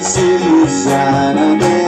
I need to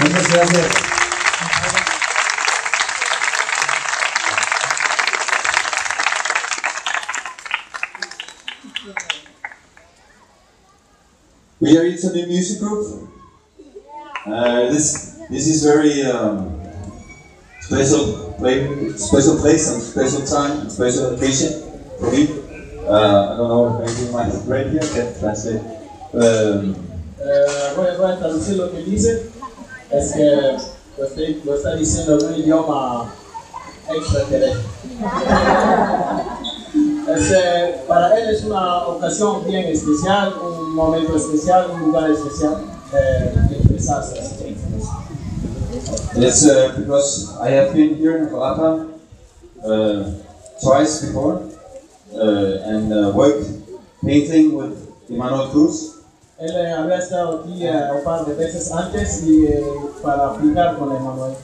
Muchas gracias. We are into the music group. Uh, this this is very um, special play, special place and special time, and special occasion for me. Uh, I don't know, maybe my friend here can translate. Um, Eh, voy, voy a traducir lo que dice. Es que lo, estoy, lo está diciendo en un idioma extraterrestre. Es para él es una ocasión bien especial, un momento especial, un lugar especial eh, de expresarse. Yes, uh, because I have been here in Galata uh, twice before uh, and uh, worked painting with Emmanuel Cruz. Él eh, había estado aquí eh, un par de veces antes y, eh, para aplicar con Emmanuel.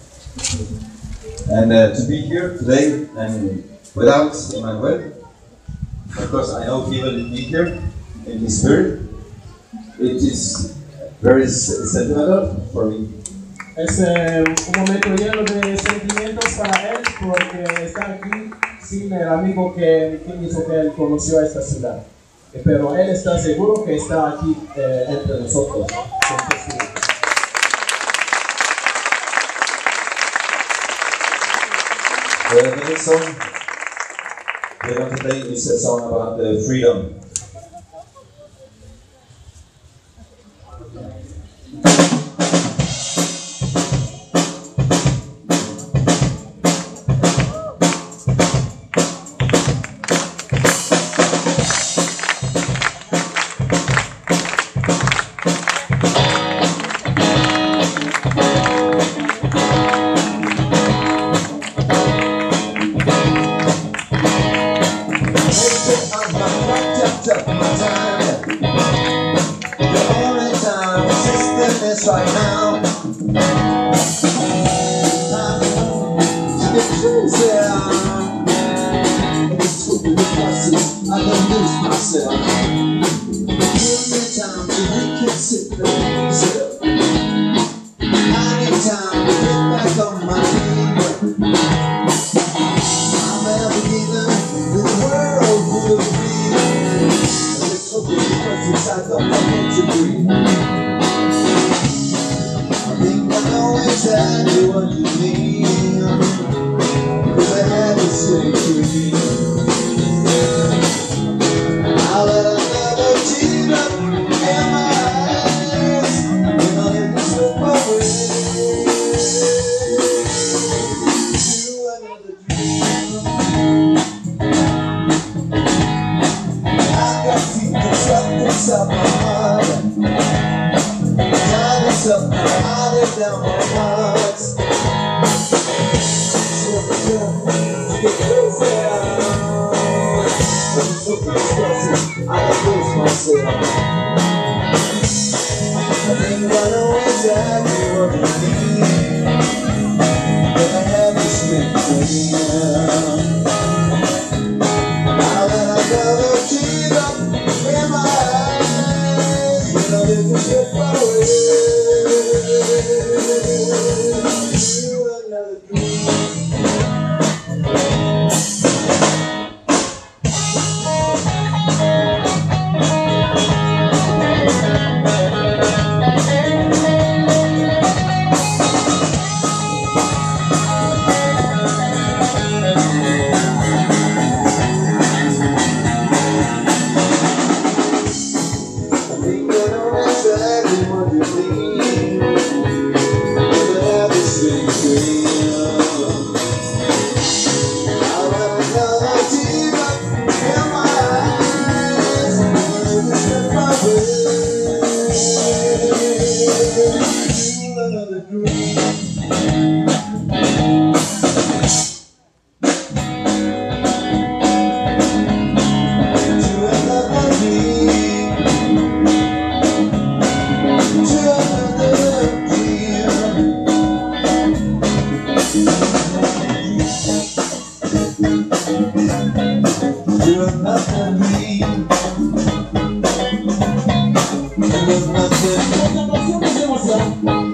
And uh, to be here today and without Emmanuel, of course I know he will be here in his spirit. It is very sentimental for me. Es eh, un momento lleno de sentimientos para él porque está aquí sin el amigo que, que hizo que él conoció a esta ciudad pero Él está seguro que está aquí eh, entre nosotros. Entonces, Nelson, durante el se usaba una palabra de freedom. blessed praise emoción, emoción, emoción.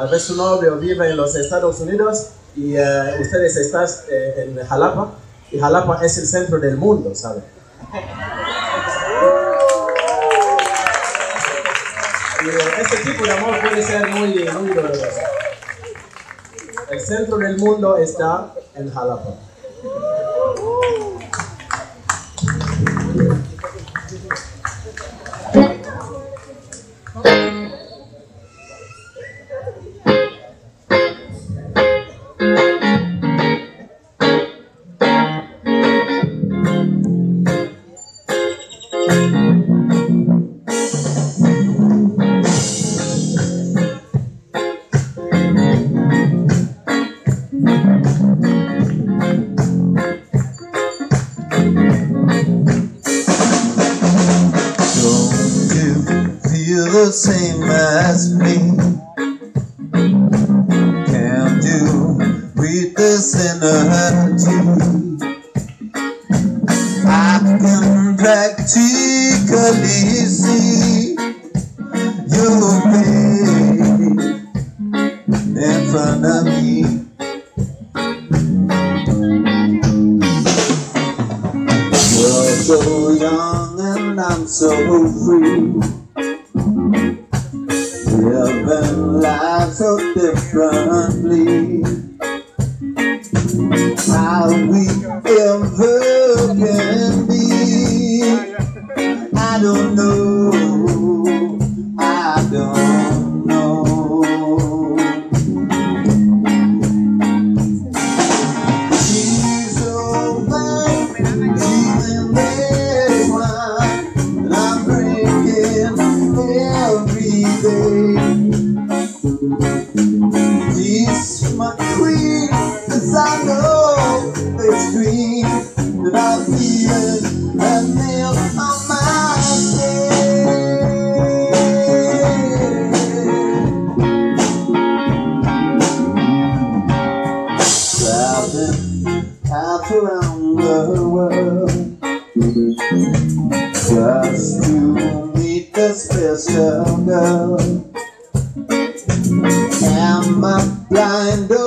Tal vez su novio vive en los Estados Unidos y eh, ustedes están eh, en Jalapa y Jalapa es el centro del mundo, ¿saben? Eh, este tipo de amor puede ser muy, muy doloroso. El centro del mundo está en Jalapa. same as me. Can't you read this in a tune? my blind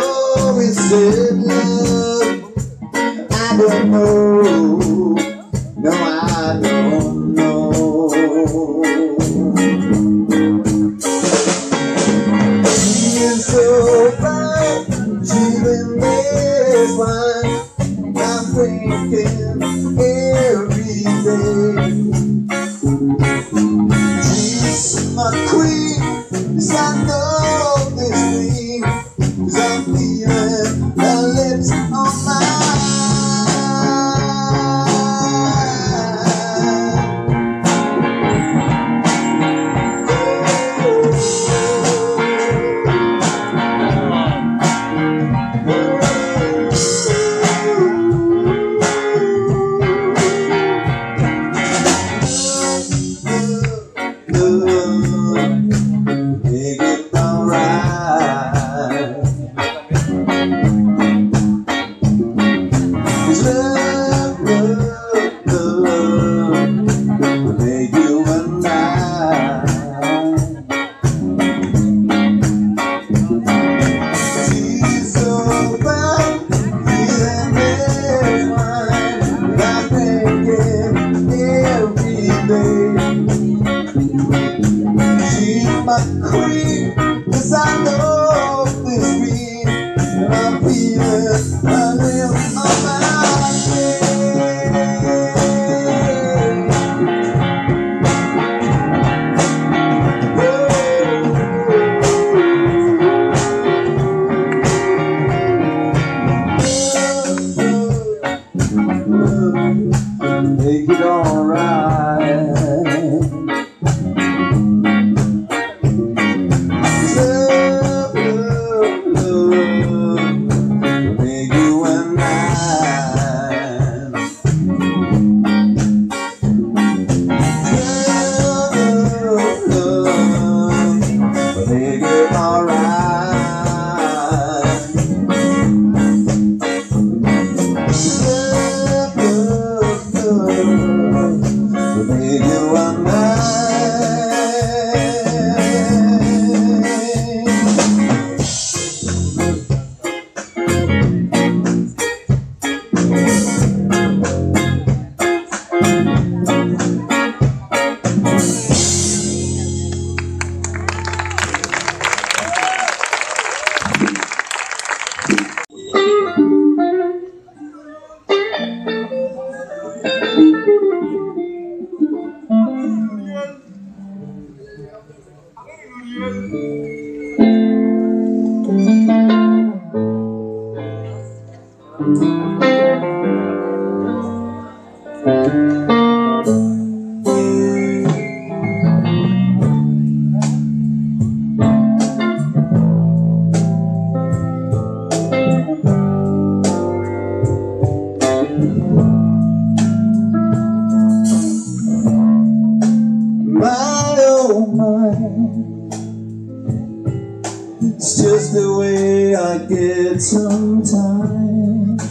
I get sometimes.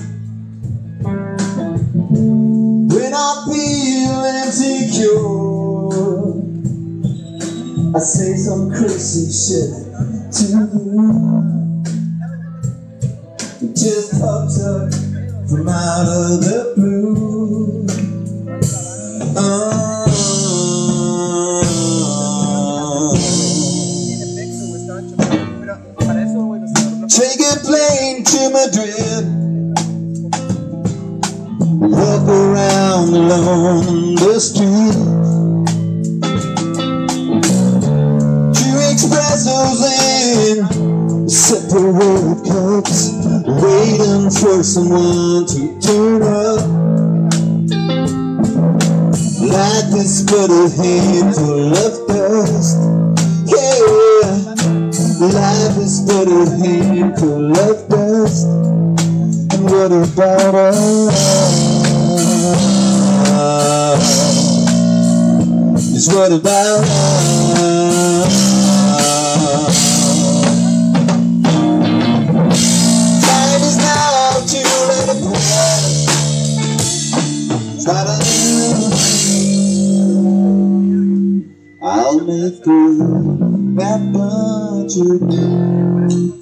When I feel insecure I say some crazy shit to you. It just pops up from out of the blue along the street. Two espressos in separate cups, waiting for someone to turn up. Like this but a handful of dust. Yeah. Life is but a handful of dust And what about us? Is what about us? Time is now it Try to I'll make through that bunch of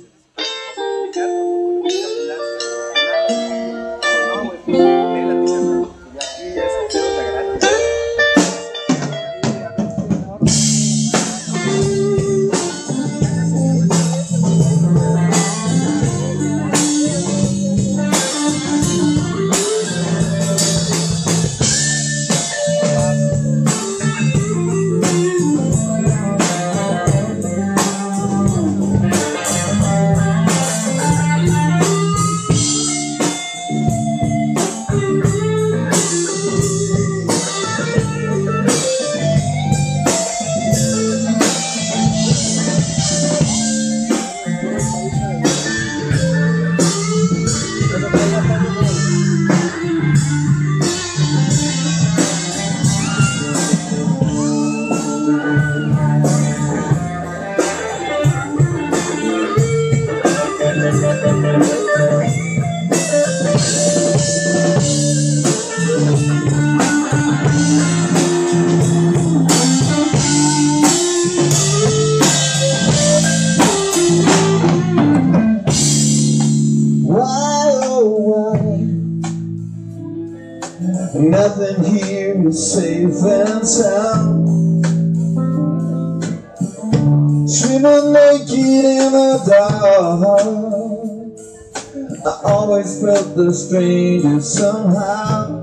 the stranger somehow.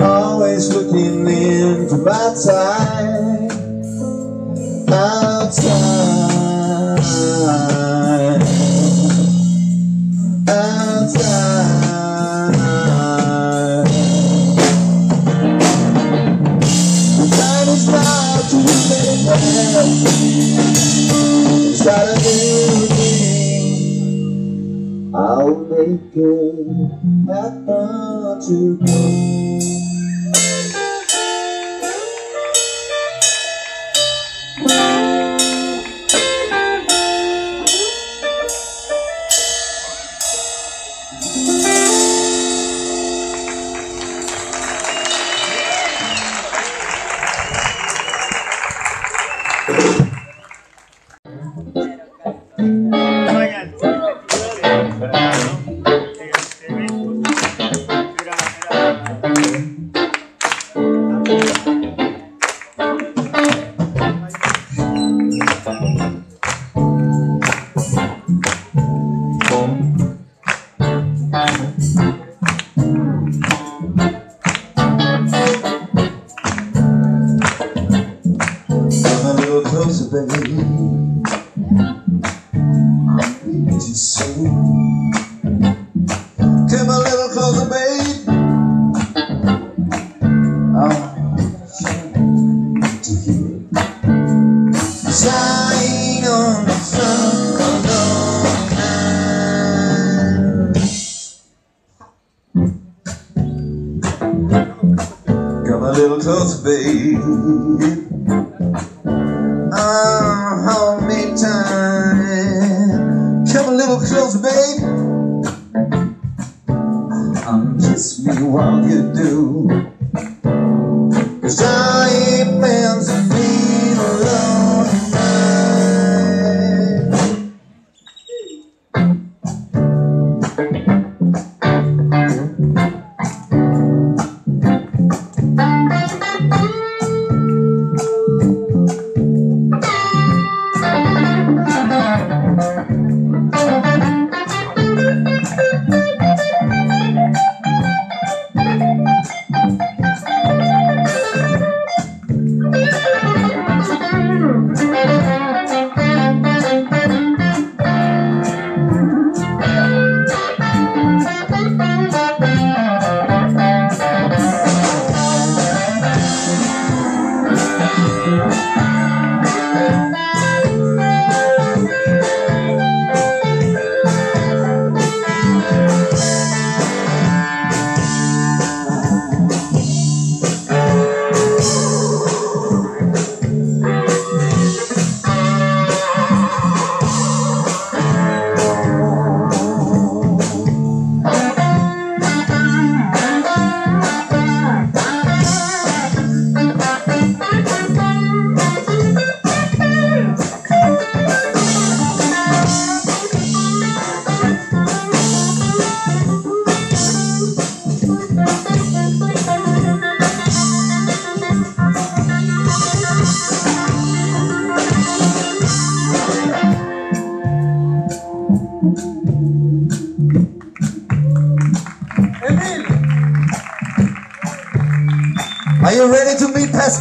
Always looking into my time. Outside. Make it happen today. babe.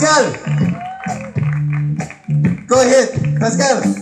Pascal! Go ahead, Pascal!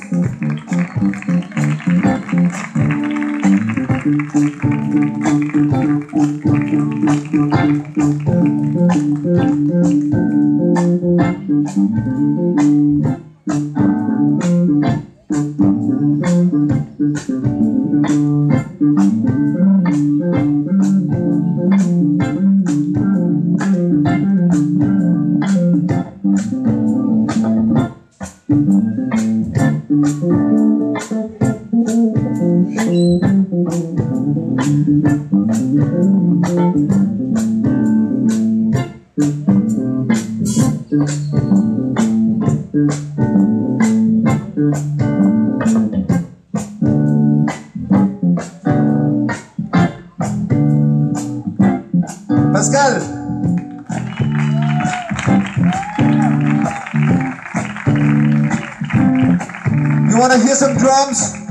Want to hear some drums?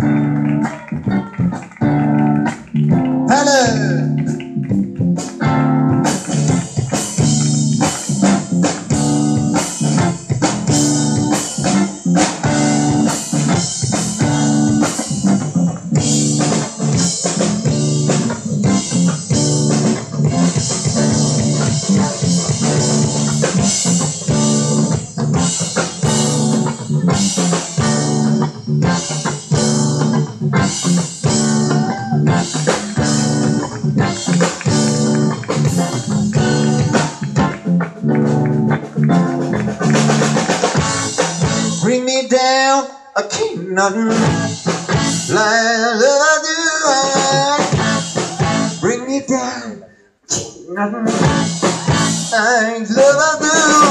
I that I do